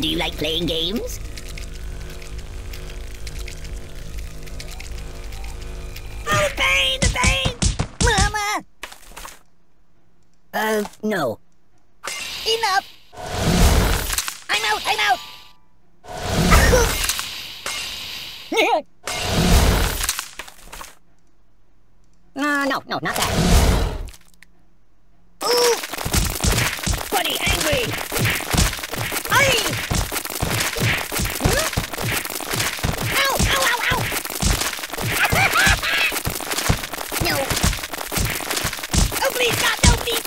Do you like playing games? Oh, the pain! The pain! Mama! Uh, no. Enough! I'm out! I'm out! no, no, no, not that. Ooh! Buddy, angry! Aye! Hmm? Ow, ow, ow, ow! no! Oh, please, God, no, please!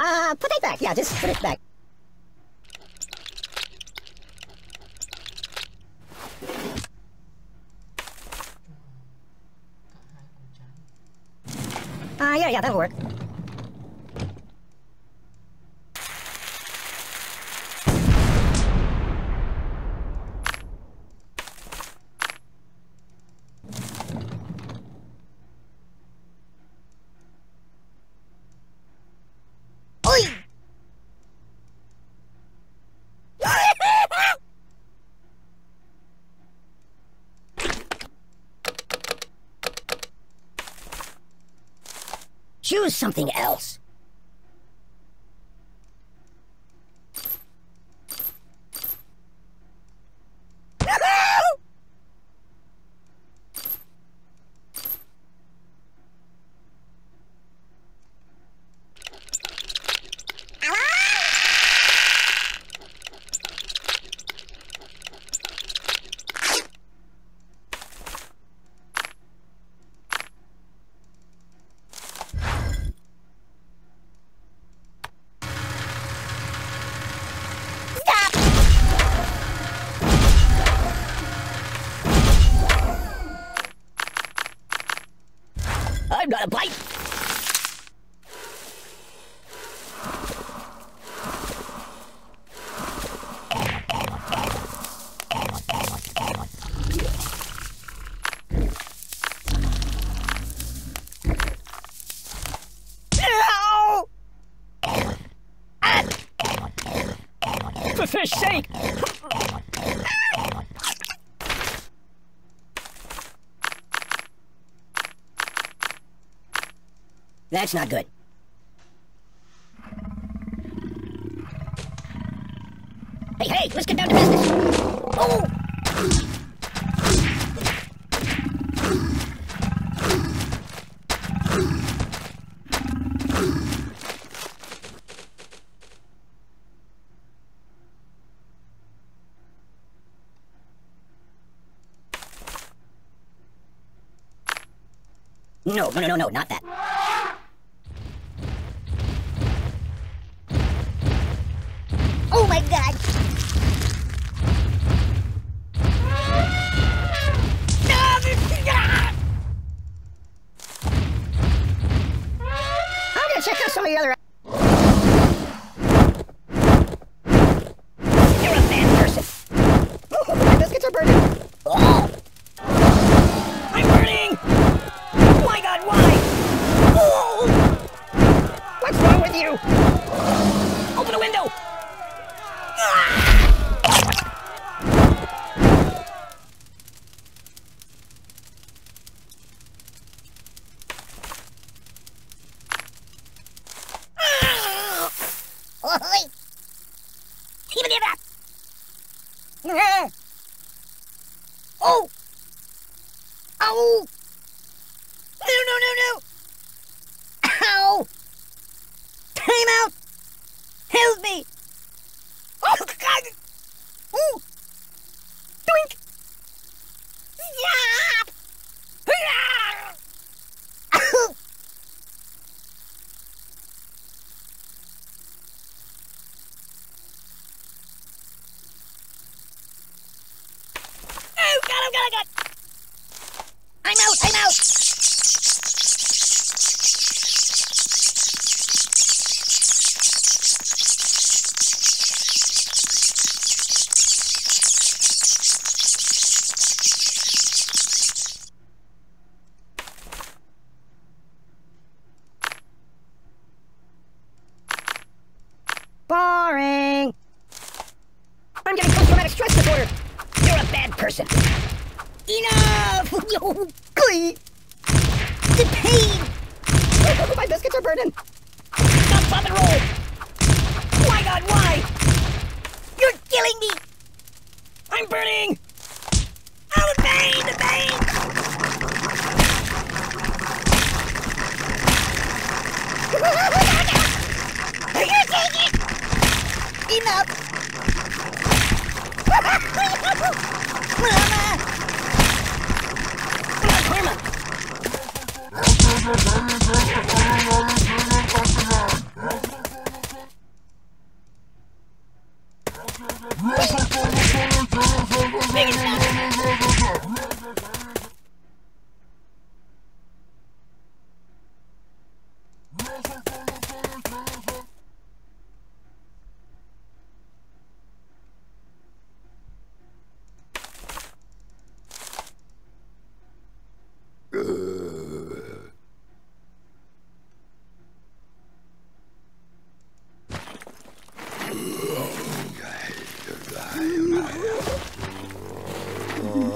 Uh, put it back. Yeah, just put it back. Uh, yeah, yeah, that'll work. Oi! Choose something else. Stop! I've got a bite. That's not good. Hey, hey, let's get down to business. Oh! No, no, no, no, no, not that. No, no! Ow! Time out! Help me! Oh, God! Ooh! Doink! Yap! Ow! Oh, God, oh, God, oh, God! I'm out, I'm out! Boring. I'm getting post-traumatic stress disorder. You're a bad person. Enough! Glee! The pain! Oh, my biscuits are burning. Stop, pop, and roll! My god, why? You're killing me! I'm burning! Oh, the pain, the pain!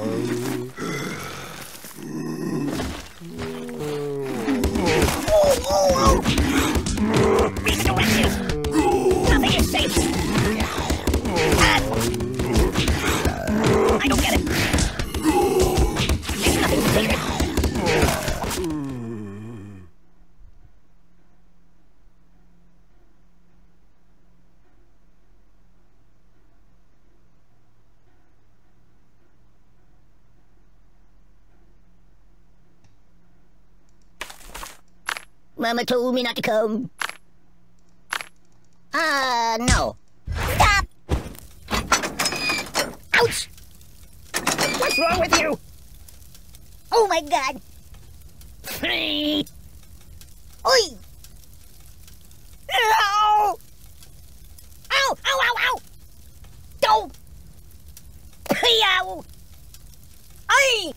Reason Mama told me not to come. Uh, no. Stop! Ouch! What's wrong with you? Oh my god! Oi! Ow! Ow! Ow! Ow! Ow! Don't! Ow! Ay!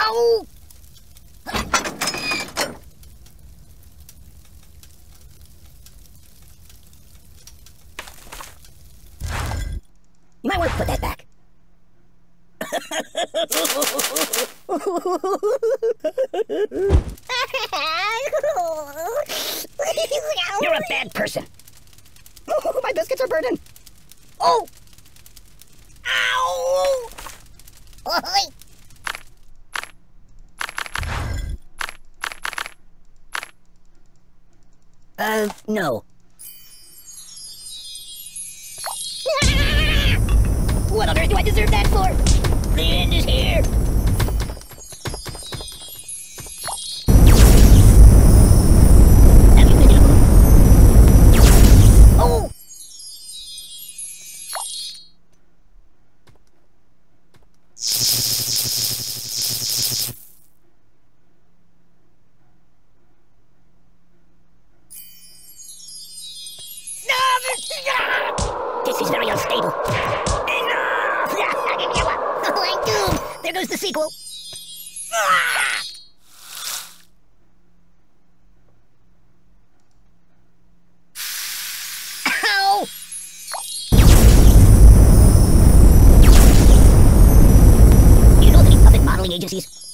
Ow! You might want to put that back. You're a bad person. Oh, my biscuits are burning. Oh! Ow! Uh, no. Deserve that for? The end is here. Goes the sequel. Ow! You know puppet modeling agencies?